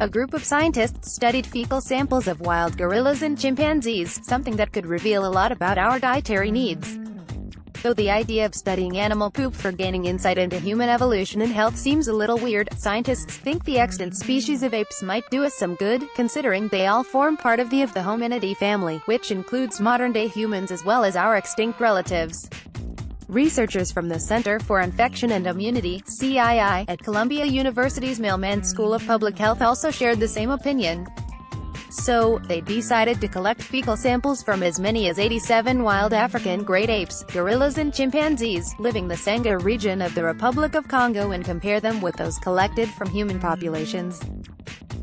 A group of scientists studied fecal samples of wild gorillas and chimpanzees, something that could reveal a lot about our dietary needs. Though the idea of studying animal poop for gaining insight into human evolution and health seems a little weird, scientists think the extant species of apes might do us some good, considering they all form part of the of the hominidae family, which includes modern-day humans as well as our extinct relatives. Researchers from the Center for Infection and Immunity CII, at Columbia University's Mailman School of Public Health also shared the same opinion. So, they decided to collect fecal samples from as many as 87 wild African great apes, gorillas and chimpanzees, living the Sangha region of the Republic of Congo and compare them with those collected from human populations.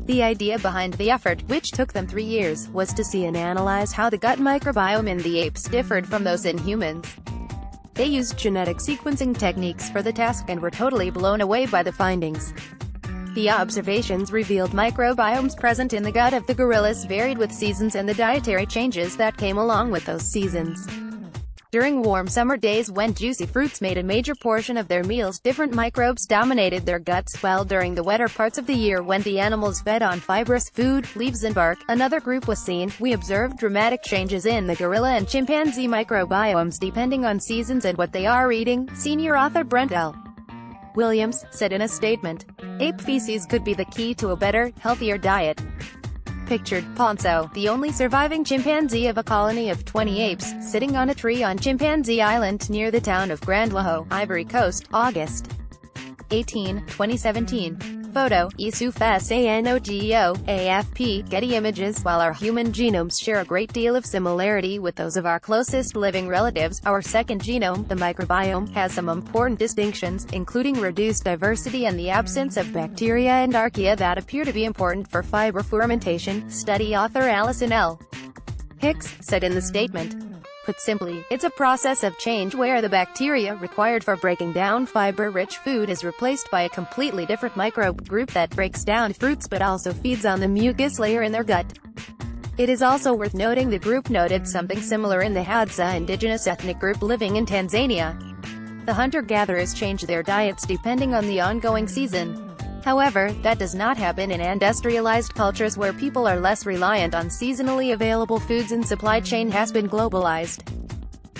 The idea behind the effort, which took them three years, was to see and analyze how the gut microbiome in the apes differed from those in humans. They used genetic sequencing techniques for the task and were totally blown away by the findings. The observations revealed microbiomes present in the gut of the gorillas varied with seasons and the dietary changes that came along with those seasons. During warm summer days when juicy fruits made a major portion of their meals, different microbes dominated their guts, while during the wetter parts of the year when the animals fed on fibrous food, leaves and bark, another group was seen. We observed dramatic changes in the gorilla and chimpanzee microbiomes depending on seasons and what they are eating, senior author Brent L. Williams, said in a statement. Ape feces could be the key to a better, healthier diet pictured Ponso, the only surviving chimpanzee of a colony of 20 apes, sitting on a tree on Chimpanzee Island near the town of Grand Lahou, Ivory Coast, August 18, 2017. Photo, Issoufou Sanogo, AFP, Getty Images While our human genomes share a great deal of similarity with those of our closest living relatives, our second genome, the microbiome, has some important distinctions, including reduced diversity and the absence of bacteria and archaea that appear to be important for fiber fermentation, study author Allison L. Hicks, said in the statement. Put simply, it's a process of change where the bacteria required for breaking down fiber-rich food is replaced by a completely different microbe group that breaks down fruits but also feeds on the mucus layer in their gut. It is also worth noting the group noted something similar in the Hadza indigenous ethnic group living in Tanzania. The hunter-gatherers change their diets depending on the ongoing season. However, that does not happen in industrialized cultures where people are less reliant on seasonally available foods and supply chain has been globalized.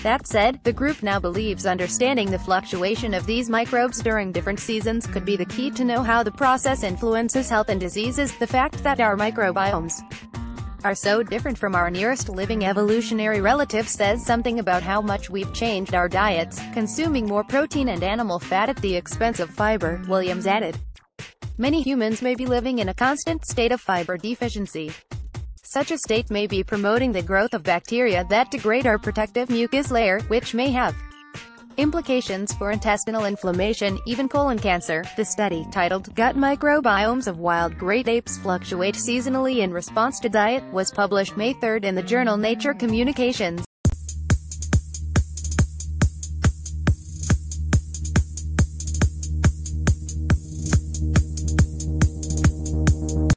That said, the group now believes understanding the fluctuation of these microbes during different seasons could be the key to know how the process influences health and diseases. The fact that our microbiomes are so different from our nearest living evolutionary relatives says something about how much we've changed our diets, consuming more protein and animal fat at the expense of fiber, Williams added. Many humans may be living in a constant state of fiber deficiency. Such a state may be promoting the growth of bacteria that degrade our protective mucus layer, which may have implications for intestinal inflammation, even colon cancer. The study, titled Gut Microbiomes of Wild Great Apes Fluctuate Seasonally in Response to Diet, was published May 3 in the journal Nature Communications.